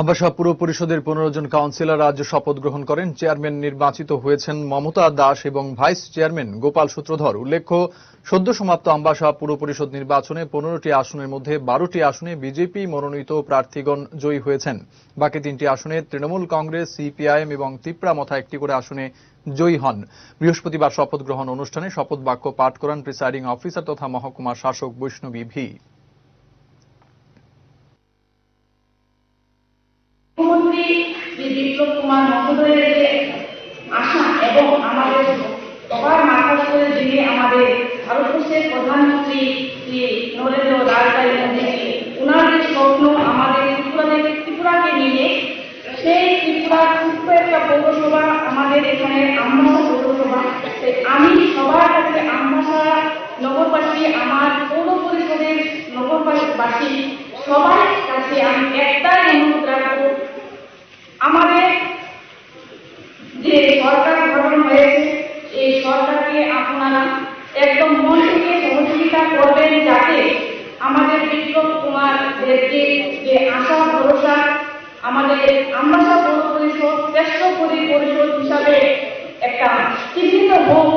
আবাসা পুর পরিষদের পনেরো জন কাউন্সিলর আজ শপথ গ্রহণ করেন। চেয়ারম্যান নির্বাচিত হয়েছেন মমতা দাস এবং ভাইস চেয়ারম্যান গোপাল সূত্রধর। উল্লেখ্য, সদ্য সমাপ্ত আম্বাসা পুর পরিষদ নির্বাচনে পনেরোটি আসনের মধ্যে বারোটি আসনে বিজেপি মনোনীত প্রার্থীগণ জয়ী হয়েছেন। বাকি তিনটি আসনে তৃণমূল কংগ্রেস, সিপিআইএম এবং তিপ্রামথা একটি করে আসনে জয়ী হন। বৃহস্পতিবার শপথ গ্রহণ অনুষ্ঠানে শপথ বাক্য পাঠ করান প্রিসাইডিং অফিসার তথা মহকুমা শাসক বৈষ্ণবী ভি মুখ্যমন্ত্রী শ্রী বিপ্লব কুমার মহোদয়ের আশা এবং আমাদের সবার মাথা করে যিনি আমাদের ভারতবর্ষের প্রধানমন্ত্রী নরেন্দ্র রাজভাই মোদীজি ওনার যে স্বপ্ন আমাদের ত্রিপুরাদের ত্রিপুরাকে নিয়ে, সেই ত্রিপুরার ছোট্ট একটা পৌরসভা, আমাদের এখানে আমবাসা পৌরসভা আমি সবার কাছে আমবাসা নগরবাসী, আমার পৌর পরিষদের নগরবাসী, সবার কাছে এই সরকারকে আপনারা একদম মন থেকে সহযোগিতা করবেন যাতে আমাদের বিপ্লব কুমার দেবকে যে আশা, ভরসা আমাদের আমরা পৌর পরিষদ শ্রেষ্ঠ পরিষদ হিসাবে একটা চিহ্নিত হোক।